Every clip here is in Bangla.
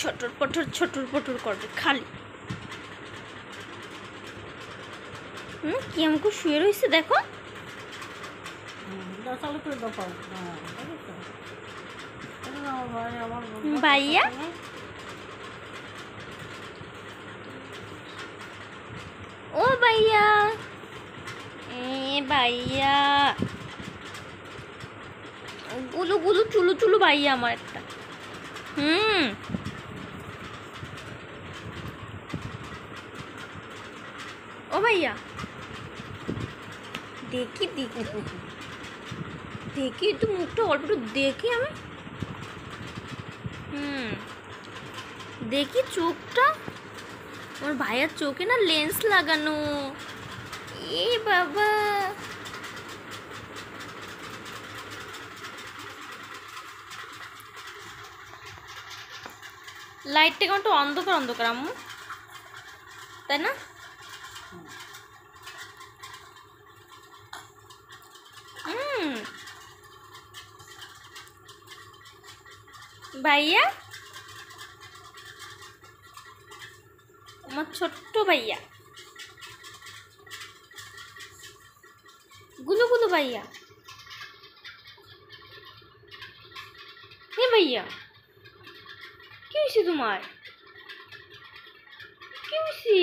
ছটর পটর ছটর পটর করবে খালি। হুম কি আমাকে শুয়ে রয়েছে দেখো। হ্যাঁ ভাইয়া? ও ভাইয়া। এ ভাইয়া। গুলু গুলু চুলু চুলু ভাইয়া আমার একটা। হুম। ও ভাইয়া। দেখি দেখি। দেখি একটু মুখটা অল্প একটু দেখি আমি। হুম। দেখি চোখটা। আমার ভাইয়ার চোখে না লেন্স লাগানো। এ বাবা। লাইটটা কেমন একটু অন্ধকার অন্ধকার আম্মু। তাই না? ভাইয়া? আমার ছোট্ট ভাইয়া। গুলো গুলো ভাইয়া। হে ভাইয়া কি হয়েছে তোমার? কি হয়েছে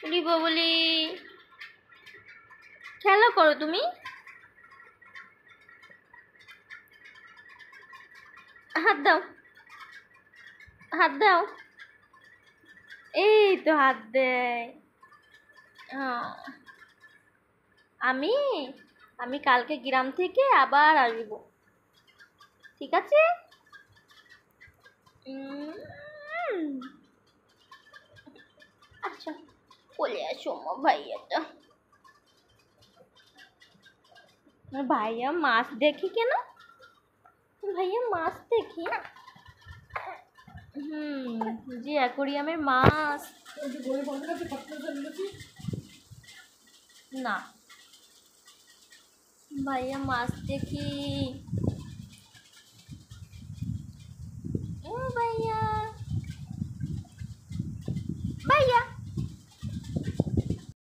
বলি বলি। খেলা করো তুমি। হাত দাও। হাত দাও। এই তো হাত দেয়। আমি? আমি কালকে গ্রাম থেকে আবার আসব। ঠিক আছে? বলে আসো আমার ভাইয়াটা আমার ভাইয়া মাছ দেখি কেন ভাইয়া মাছ দেখি হুম যে অ্যাকোরিয়ামের মাছ না ভাইয়া মাছ দেখি